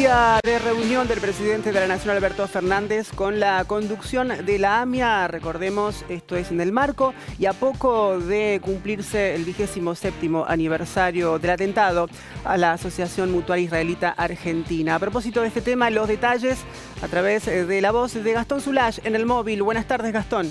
Día de reunión del presidente de la Nación, Alberto Fernández, con la conducción de la AMIA. Recordemos, esto es en el marco y a poco de cumplirse el vigésimo séptimo aniversario del atentado a la Asociación Mutual Israelita Argentina. A propósito de este tema, los detalles a través de la voz de Gastón Zulach en el móvil. Buenas tardes, Gastón.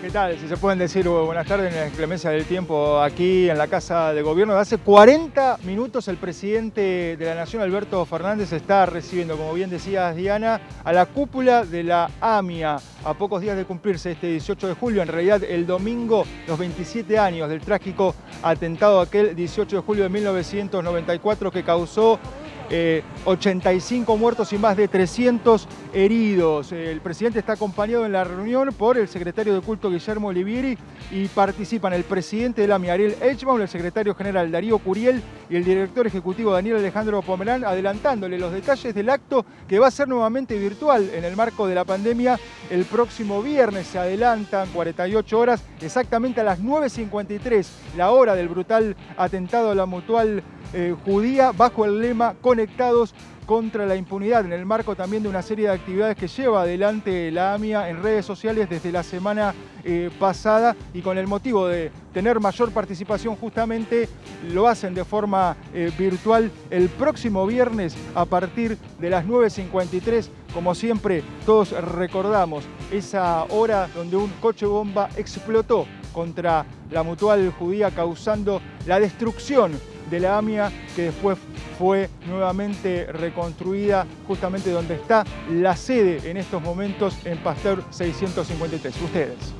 ¿Qué tal? Si se pueden decir buenas tardes en la inclemencia del tiempo aquí en la Casa de Gobierno. Hace 40 minutos el presidente de la Nación, Alberto Fernández, está recibiendo, como bien decías Diana, a la cúpula de la AMIA. A pocos días de cumplirse este 18 de julio, en realidad el domingo, los 27 años del trágico atentado aquel 18 de julio de 1994 que causó 85 eh, muertos y más de 300 heridos. El presidente está acompañado en la reunión por el secretario de culto Guillermo Olivieri y participan el presidente de la Ariel Eichbaum, el secretario general Darío Curiel y el director ejecutivo Daniel Alejandro Pomerán, adelantándole los detalles del acto que va a ser nuevamente virtual en el marco de la pandemia el próximo viernes. Se adelantan 48 horas, exactamente a las 9.53, la hora del brutal atentado a la mutual eh, judía bajo el lema Conectados contra la impunidad, en el marco también de una serie de actividades que lleva adelante la AMIA en redes sociales desde la semana eh, pasada y con el motivo de tener mayor participación justamente lo hacen de forma eh, virtual el próximo viernes a partir de las 9.53. Como siempre, todos recordamos esa hora donde un coche bomba explotó contra la mutual judía causando la destrucción de la AMIA que después fue nuevamente reconstruida justamente donde está la sede en estos momentos en Pasteur 653. Ustedes.